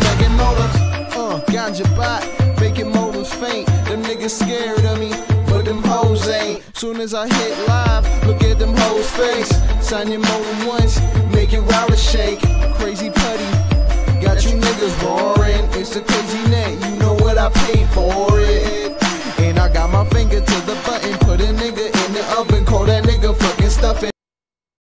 Making motives, uh, ganja bot, making motives faint. Them niggas scared of me, but them hoes ain't. Soon as I hit live, look at them hoes' face. Sign your motive once, make your wallet shake. Crazy putty, got you niggas roaring. It's a crazy net, you know what I paid for it. And I got my finger to the button, put a nigga in the oven, call that nigga.